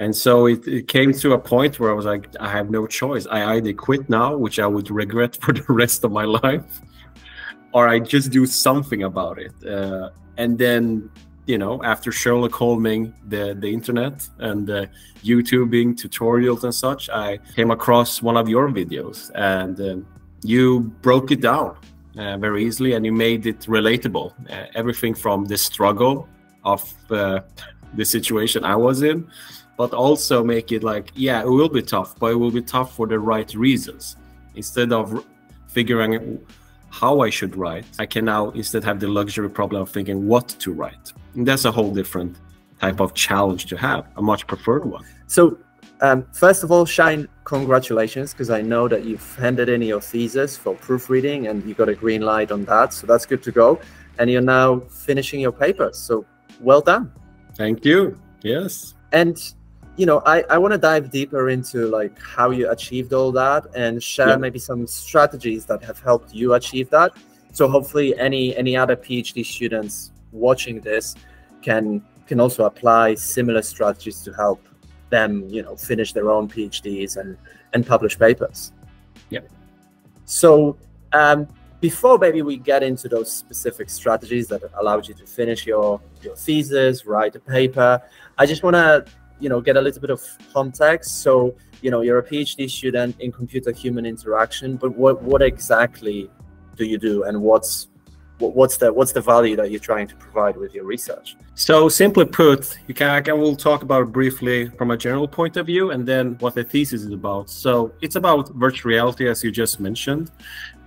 And so it, it, came to a point where I was like, I have no choice. I either quit now, which I would regret for the rest of my life, or I just do something about it. Uh, and then, you know, after Sherlock Holming the, the internet and uh, YouTubing tutorials and such, I came across one of your videos and uh, you broke it down uh, very easily and you made it relatable. Uh, everything from the struggle of uh, the situation I was in but also make it like, yeah, it will be tough, but it will be tough for the right reasons. Instead of figuring how I should write, I can now instead have the luxury problem of thinking what to write. And that's a whole different type of challenge to have, a much preferred one. So, um, first of all, Shine, congratulations, because I know that you've handed in your thesis for proofreading and you got a green light on that. So that's good to go. And you're now finishing your paper So well done. Thank you. Yes. And you know, I, I want to dive deeper into like how you achieved all that and share yeah. maybe some strategies that have helped you achieve that. So hopefully any any other PhD students watching this can can also apply similar strategies to help them, you know, finish their own PhDs and and publish papers. Yeah. So um, before maybe we get into those specific strategies that allowed you to finish your your thesis, write a paper, I just want to you know get a little bit of context. So you know you're a phd student in computer human interaction but what what exactly do you do? And what's what's the what's the value that you're trying to provide with your research? So simply put you can i will talk about briefly from a general point of view and then what the thesis is about. So it's about virtual reality as you just mentioned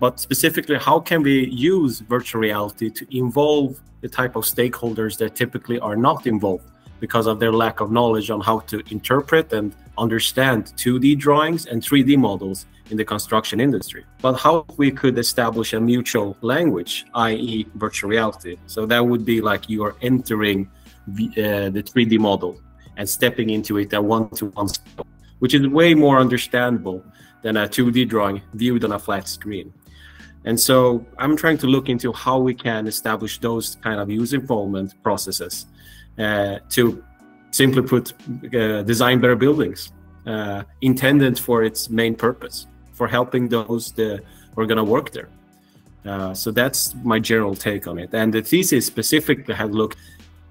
but specifically how can we use virtual reality to involve the type of stakeholders that typically are not involved because of their lack of knowledge on how to interpret and understand 2D drawings and 3D models in the construction industry. But how we could establish a mutual language, i.e., virtual reality. So that would be like you are entering the, uh, the 3D model and stepping into it at one to one scale, which is way more understandable than a 2D drawing viewed on a flat screen. And so I'm trying to look into how we can establish those kind of user involvement processes to simply put, uh, design better buildings, uh, intended for its main purpose, for helping those that are going to work there. Uh, so that's my general take on it. And the thesis specifically had looked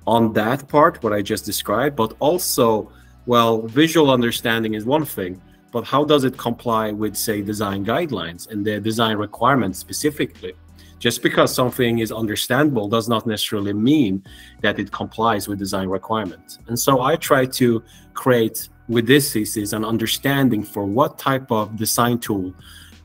on that part, what I just described, but also, well, visual understanding is one thing, but how does it comply with, say, design guidelines and the design requirements specifically? Just because something is understandable does not necessarily mean that it complies with design requirements. And so I try to create with this thesis an understanding for what type of design tool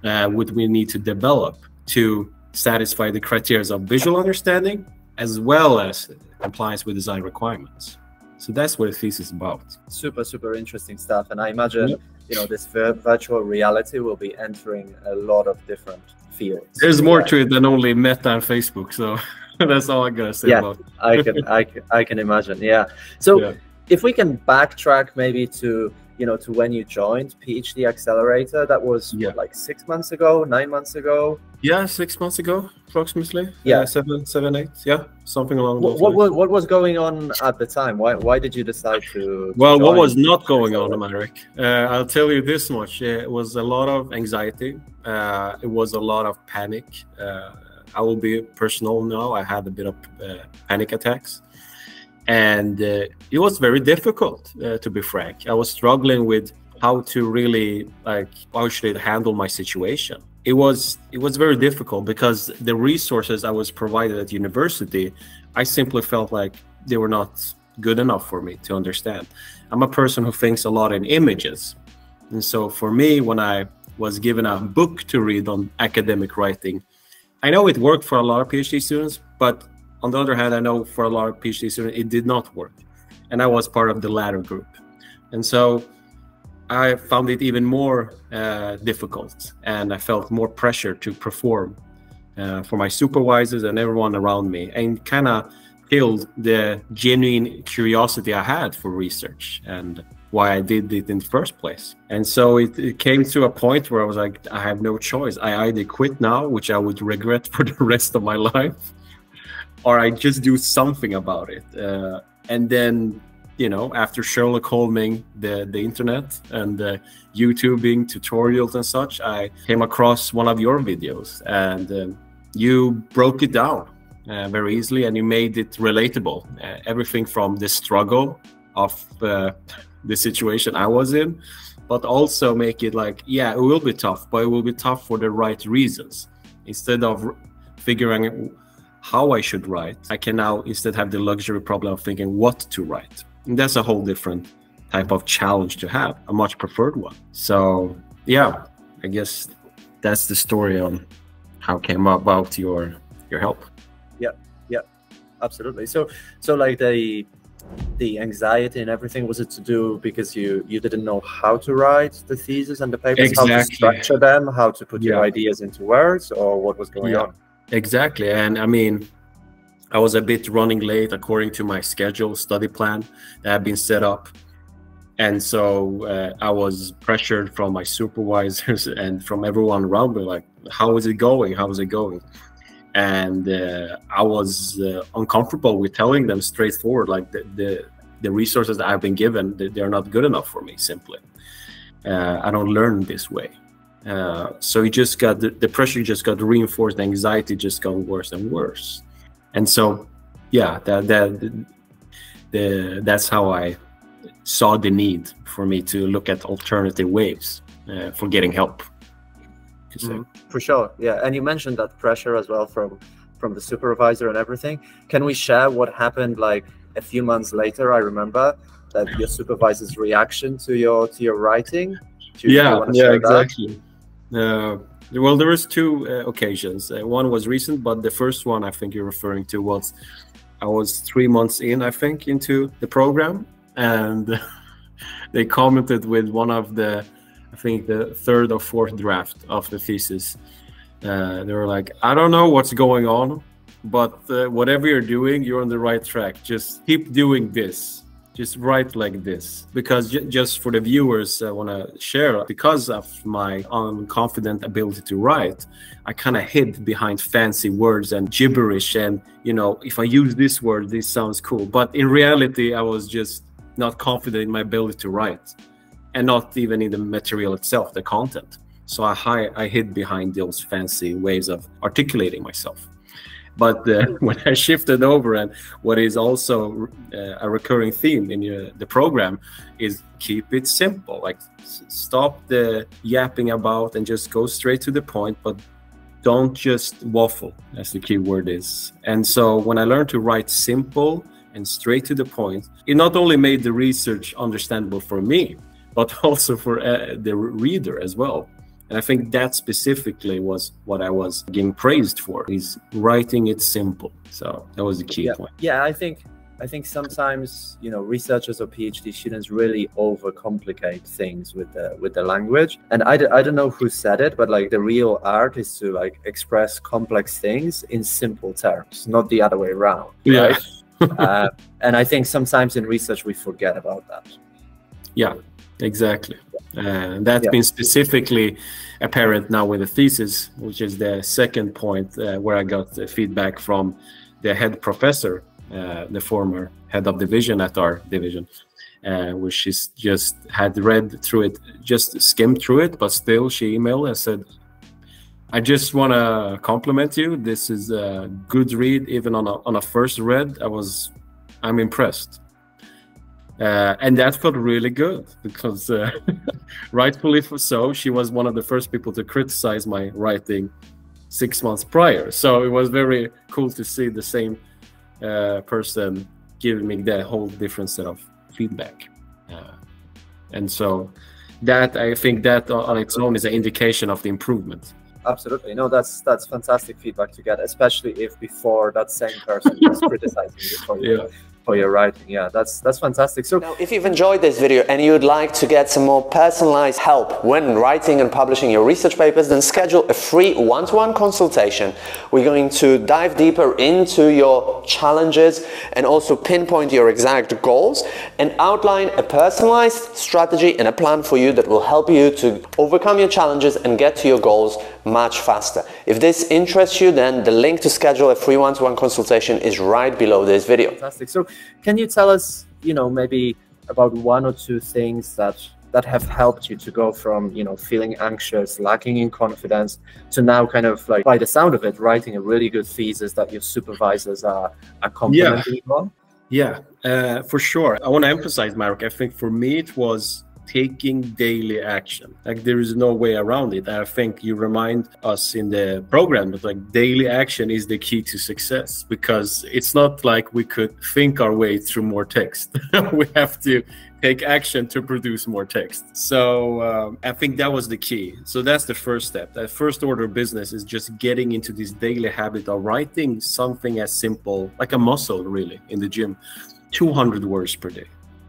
uh, would we need to develop to satisfy the criteria of visual understanding as well as compliance with design requirements. So that's what the thesis is about. Super, super interesting stuff. And I imagine, yep. You know, this virtual reality will be entering a lot of different fields. There's more to it than only Meta and Facebook. So that's all I gotta say yeah, about it. I can, I can, I can imagine. Yeah. So yeah. if we can backtrack maybe to you know to when you joined phd accelerator that was yeah. what, like six months ago nine months ago? Yeah six months ago approximately. Yeah. Uh, seven seven eight. Yeah something along those what, what, what, was going on at the time? Why why did you decide to, well what was not going on Marek uh, i'll tell you this much. It was a lot of anxiety. Uh, it was a lot of panic. Uh, i will be personal now. I had a bit of uh, panic attacks and uh, it was very difficult uh, to be frank. I was struggling with how to really like how should I handle my situation. It was it was very difficult because the resources i was provided at university i simply felt like they were not good enough for me to understand. I'm a person who thinks a lot in images. And so for me when i was given a book to read on academic writing i know it worked for a lot of phd students but on the other hand, I know for a lot of PhD students, it did not work. And I was part of the latter group. And so I found it even more uh, difficult and I felt more pressure to perform uh, for my supervisors and everyone around me and kind of killed the genuine curiosity I had for research and why I did it in the first place. And so it, it, came to a point where I was like, I have no choice. I either quit now, which I would regret for the rest of my life, or I just do something about it. Uh, and then, you know, after Sherlock Holming the the internet and uh, YouTubing tutorials and such, I came across one of your videos, and uh, you broke it down uh, very easily, and you made it relatable. Uh, everything from the struggle of uh, the situation I was in, but also make it like, yeah, it will be tough, but it will be tough for the right reasons. Instead of figuring how I should write, I can now instead have the luxury problem of thinking what to write. And that's a whole different type of challenge to have, a much preferred one. So, yeah, I guess that's the story on how came about your your help. Yeah, yeah, absolutely. So, so like the the anxiety and everything was it to do because you you didn't know how to write the thesis and the papers, exactly. how to structure them, how to put yeah. your ideas into words, or what was going yeah. on? Exactly, and I mean, I was a bit running late according to my schedule, study plan that had been set up. And so uh, I was pressured from my supervisors and from everyone around me, like, how is it going? How is it going? And uh, I was uh, uncomfortable with telling them straightforward, like the, the, the resources that I've been given, they're not good enough for me, simply. Uh, I don't learn this way. Uh, so it just got the, the pressure just got reinforced, the anxiety just got worse and worse. And so yeah that that the, that's how i saw the need for me to look at alternative ways uh, for getting help. Mm, for sure. Yeah and you mentioned that pressure as well from from the supervisor and everything. Can we share what happened like a few months later? I remember that your supervisor's reaction to your to your writing. Yeah yeah exactly uh, well, there was two uh, occasions. Uh, one was recent, but the first one I think you're referring to was I was three months in, I think, into the program, and they commented with one of the, I think, the third or fourth draft of the thesis. Uh, they were like, I don't know what's going on, but uh, whatever you're doing, you're on the right track. Just keep doing this just write like this because just for the viewers i want to share because of my unconfident ability to write i kind of hid behind fancy words and gibberish and you know if i use this word this sounds cool. But in reality i was just not confident in my ability to write and not even in the material itself the content. So i, I hid behind those fancy ways of articulating myself but uh, when I shifted over, and what is also uh, a recurring theme in your, the program is keep it simple. Like stop the yapping about and just go straight to the point, but don't just waffle, as the key word is. And so when I learned to write simple and straight to the point, it not only made the research understandable for me, but also for uh, the reader as well. And I think that specifically was what I was getting praised for is writing it simple. So that was the key yeah. point. Yeah, I think I think sometimes you know researchers or PhD students really overcomplicate things with the with the language. And I, I don't know who said it, but like the real art is to like express complex things in simple terms, not the other way around. Yeah. uh, and I think sometimes in research we forget about that. Yeah, exactly. Uh, that's yeah. been specifically apparent now with the thesis, which is the second point uh, where I got the feedback from the head professor, uh, the former head of division at our division, uh, which she's just had read through it, just skimmed through it, but still she emailed and said, I just want to compliment you. This is a good read, even on a, on a first read. I was, I'm impressed. Uh, and that felt really good because, uh, rightfully so, she was one of the first people to criticize my writing six months prior. So it was very cool to see the same uh, person giving me that whole different set of feedback. Uh, and so that I think that on its own is an indication of the improvement. Absolutely, no, that's that's fantastic feedback to get, especially if before that same person was criticizing you for yeah for your writing. Yeah, that's that's fantastic. So now, if you've enjoyed this video and you'd like to get some more personalized help when writing and publishing your research papers, then schedule a free one-to-one -one consultation. We're going to dive deeper into your challenges and also pinpoint your exact goals and outline a personalized strategy and a plan for you that will help you to overcome your challenges and get to your goals much faster. If this interests you, then the link to schedule a free one-to-one -one consultation is right below this video. Fantastic. So can you tell us you know, maybe about one or two things that that have helped you to go from you know feeling anxious lacking in confidence to now kind of like by the sound of it writing a really good thesis that your supervisors are, are complimenting yeah. you on yeah uh, for sure i want to emphasize Marek i think for me it was taking daily action. Like there is no way around it. I think you remind us in the program that like daily action is the key to success because it's not like we could think our way through more text. we have to take action to produce more text. So um, I think that was the key. So that's the first step. That first order of business is just getting into this daily habit of writing something as simple, like a muscle really in the gym, 200 words per day.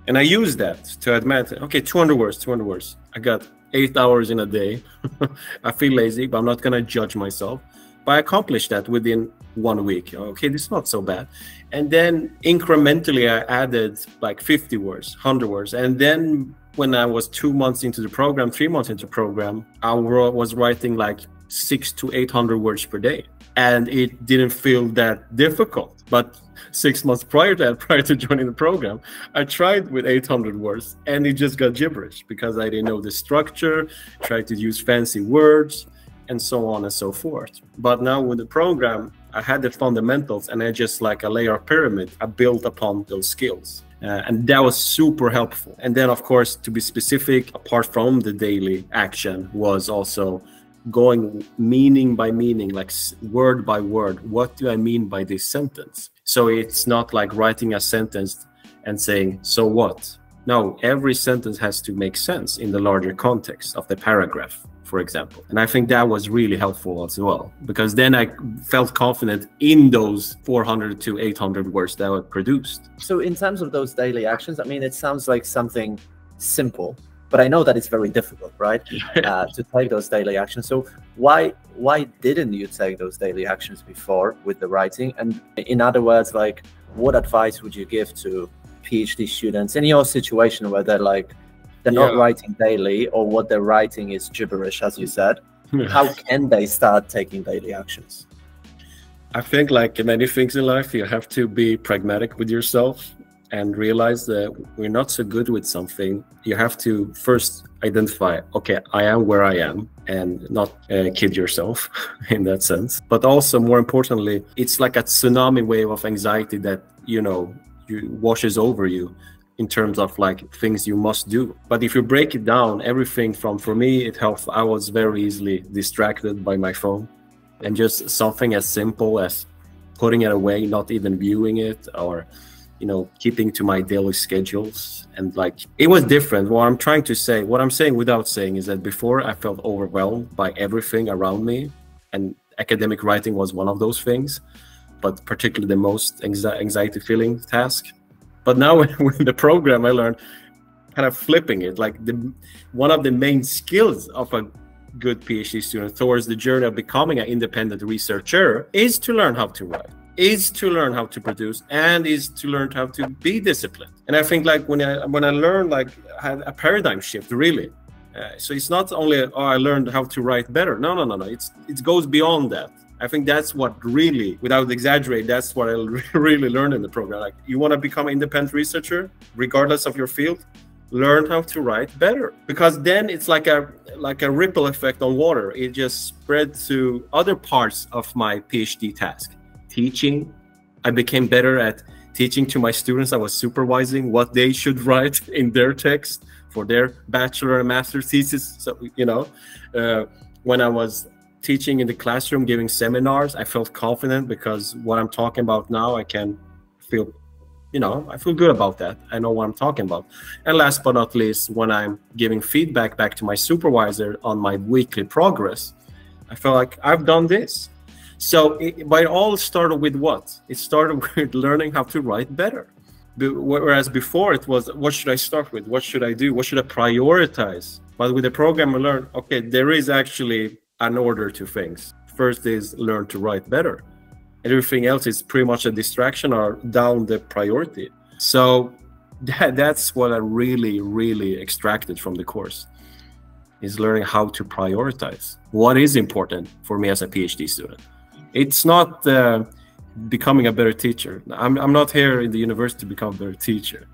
And I use that to admit, okay, 200 words, 200 words. I got eight hours in a day. I feel lazy, but I'm not going to judge myself. But I accomplished that within one week. Okay, this is not so bad. And then incrementally, I added like 50 words, 100 words. And then when I was two months into the program, three months into the program, I was writing like six to 800 words per day. And it didn't feel that difficult. But six months prior to that, prior to joining the program, I tried with 800 words and it just got gibberish because I didn't know the structure, tried to use fancy words, and so on and so forth. But now with the program, I had the fundamentals and I just like a layer of pyramid, I built upon those skills. Uh, and that was super helpful. And then, of course, to be specific, apart from the daily action, was also going meaning by meaning, like word by word. What do I mean by this sentence? So it's not like writing a sentence and saying, so what? No, every sentence has to make sense in the larger context of the paragraph, for example. And I think that was really helpful as well, because then I felt confident in those 400 to 800 words that I produced. So, in terms of those daily actions, I mean, it sounds like something simple but I know that it's very difficult, right, uh, to take those daily actions. So why why didn't you take those daily actions before with the writing? And in other words, like, what advice would you give to PhD students in your situation where they're like they're yeah. not writing daily or what they're writing is gibberish, as you said? How can they start taking daily actions? I think, like many things in life, you have to be pragmatic with yourself and realize that we're not so good with something, you have to first identify, okay, I am where I am and not uh, kid yourself in that sense. But also, more importantly, it's like a tsunami wave of anxiety that, you know, you, washes over you in terms of like things you must do. But if you break it down, everything from, for me, it helped. I was very easily distracted by my phone and just something as simple as putting it away, not even viewing it or you know keeping to my daily schedules and like it was different. What i'm trying to say what i'm saying without saying is that before i felt overwhelmed by everything around me and academic writing was one of those things but particularly the most anxiety feeling task. But now with the program i learned kind of flipping it. Like the one of the main skills of a good phd student towards the journey of becoming an independent researcher is to learn how to write is to learn how to produce and is to learn how to be disciplined. And I think like when I when I learned like had a paradigm shift really. Uh, so it's not only oh I learned how to write better. No, no, no, no. It's it goes beyond that. I think that's what really, without exaggerate, that's what I really learned in the program. Like you want to become an independent researcher, regardless of your field, learn how to write better because then it's like a like a ripple effect on water it just spread to other parts of my phd task teaching. I became better at teaching to my students I was supervising what they should write in their text for their bachelor and master thesis. So, you know, uh, when I was teaching in the classroom, giving seminars, I felt confident because what I'm talking about now, I can feel, you know, I feel good about that. I know what I'm talking about. And last but not least, when I'm giving feedback back to my supervisor on my weekly progress, I feel like I've done this. So, it, but it all started with what? It started with learning how to write better. Whereas before it was, what should I start with? What should I do? What should I prioritize? But with the program, I learned, okay, there is actually an order to things. First is learn to write better. Everything else is pretty much a distraction or down the priority. So that, that's what I really, really extracted from the course is learning how to prioritize what is important for me as a PhD student it's not uh, becoming a better teacher. I'm, I'm not here in the university to become a better teacher.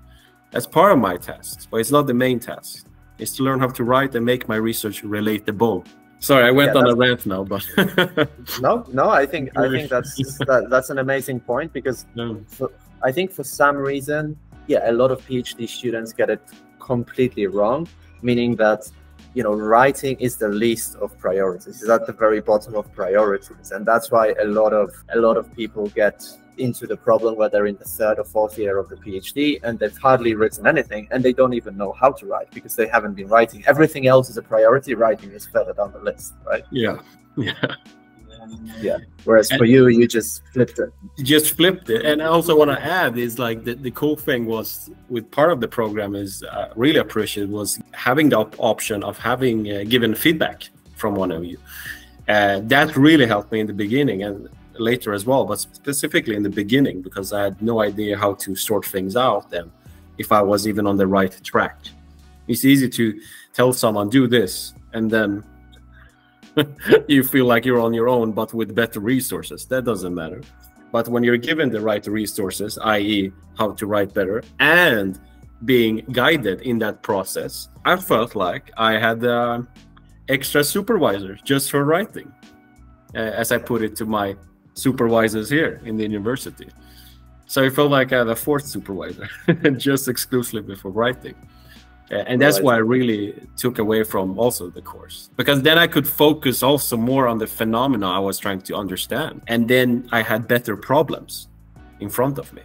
That's part of my tasks, but it's not the main task. It's to learn how to write and make my research relatable. Sorry, I went yeah, on a rant now, but no, no, I think I think that's that, that's an amazing point because no. for, I think for some reason, yeah, a lot of PhD students get it completely wrong, meaning that you know writing is the least of priorities. It's at the very bottom of priorities, and that's why a lot of a lot of people get into the problem where they're in the third or fourth year of the PhD and they've hardly written anything and they don't even know how to write because they haven't been writing. Everything else is a priority. Writing is further down the list, right? Yeah. Yeah. Yeah. Whereas and for you, you just flipped it. Just flipped it. And I also want to add is like the, the cool thing was with part of the program is uh, really appreciated was having the op option of having uh, given feedback from one of you. Uh, that really helped me in the beginning. And later as well, but specifically in the beginning because I had no idea how to sort things out and if I was even on the right track. It's easy to tell someone do this and then you feel like you're on your own but with better resources. That doesn't matter. But when you're given the right resources, i.e., how to write better, and being guided in that process, I felt like I had uh, extra supervisor just for writing, as I put it to my supervisors here in the university. So I felt like I had a fourth supervisor, just exclusively for writing. And that's why I really took away from also the course because then I could focus also more on the phenomena I was trying to understand. And then I had better problems in front of me.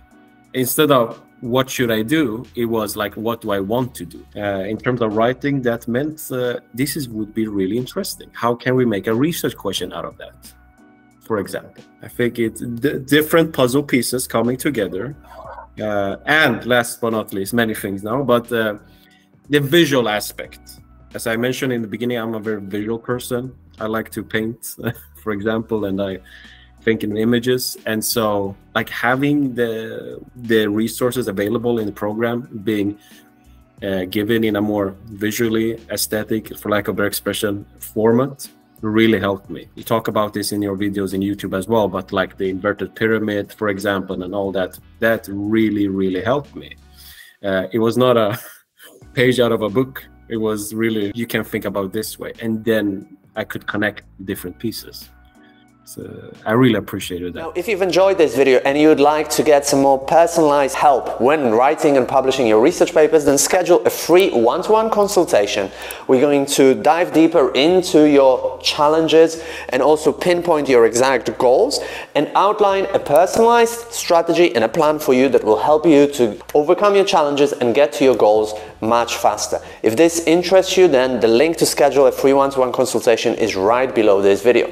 Instead of what should I do, it was like, what do I want to do? Uh, in terms of writing, that meant uh, this is, would be really interesting. How can we make a research question out of that? for example. I think it's different puzzle pieces coming together. Uh, and last but not least, many things now, but uh, the visual aspect. As I mentioned in the beginning, I'm a very visual person. I like to paint, for example, and I think in images. And so, like having the the resources available in the program being uh, given in a more visually aesthetic, for lack of better expression, format really helped me. You talk about this in your videos in YouTube as well, but like the inverted pyramid, for example, and all that, that really, really helped me. Uh, it was not a page out of a book. It was really, you can think about this way. And then I could connect different pieces. So I really appreciated that. Now, if you've enjoyed this video and you'd like to get some more personalized help when writing and publishing your research papers, then schedule a free one-to-one -one consultation. We're going to dive deeper into your challenges and also pinpoint your exact goals and outline a personalized strategy and a plan for you that will help you to overcome your challenges and get to your goals much faster. If this interests you, then the link to schedule a free one-to-one -one consultation is right below this video.